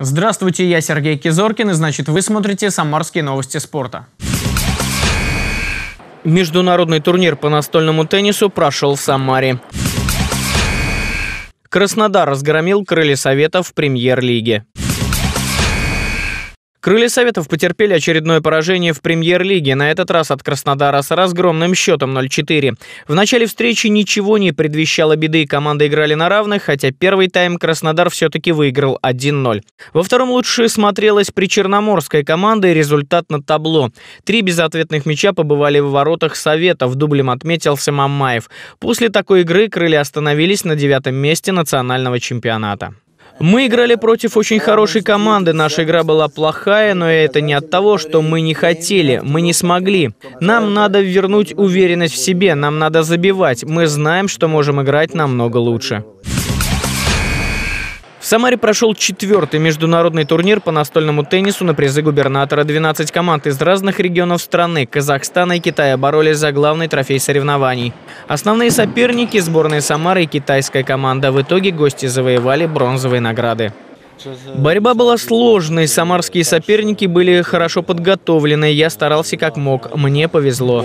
Здравствуйте, я Сергей Кизоркин, и значит вы смотрите «Самарские новости спорта». Международный турнир по настольному теннису прошел в Самаре. Краснодар разгромил крылья Советов в премьер-лиге. Крылья Советов потерпели очередное поражение в премьер-лиге, на этот раз от Краснодара с разгромным счетом 0-4. В начале встречи ничего не предвещало беды, команды играли на равных, хотя первый тайм Краснодар все-таки выиграл 1-0. Во втором лучше смотрелась причерноморская команда и результат на табло. Три безответных мяча побывали в воротах Советов, дублем отметился Мамаев. После такой игры крылья остановились на девятом месте национального чемпионата. Мы играли против очень хорошей команды. Наша игра была плохая, но это не от того, что мы не хотели, мы не смогли. Нам надо вернуть уверенность в себе, нам надо забивать. Мы знаем, что можем играть намного лучше. Самаре прошел четвертый международный турнир по настольному теннису на призы губернатора. 12 команд из разных регионов страны, Казахстана и Китая боролись за главный трофей соревнований. Основные соперники – сборные Самары и китайская команда. В итоге гости завоевали бронзовые награды. Борьба была сложной, самарские соперники были хорошо подготовлены, я старался как мог, мне повезло.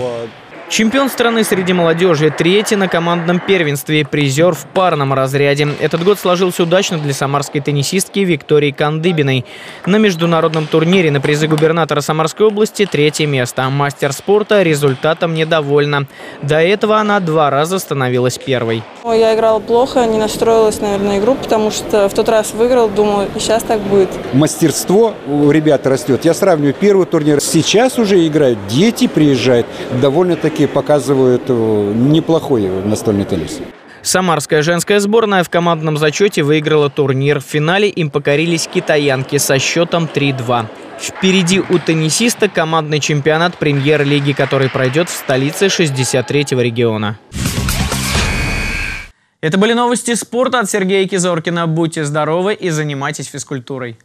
Чемпион страны среди молодежи, третий на командном первенстве, призер в парном разряде. Этот год сложился удачно для самарской теннисистки Виктории Кандыбиной. На международном турнире на призы губернатора Самарской области третье место. Мастер спорта результатом недовольна. До этого она два раза становилась первой. Я играла плохо, не настроилась, наверное, игру, потому что в тот раз выиграл, думаю, и сейчас так будет. Мастерство у ребят растет. Я сравниваю первый турнир. Сейчас уже играют дети, приезжают, довольно-таки показывают э, неплохой настольный теннис. Самарская женская сборная в командном зачете выиграла турнир. В финале им покорились китаянки со счетом 3-2. Впереди у теннисиста командный чемпионат премьер-лиги, который пройдет в столице 63-го региона. Это были новости спорта от Сергея Кизоркина. Будьте здоровы и занимайтесь физкультурой.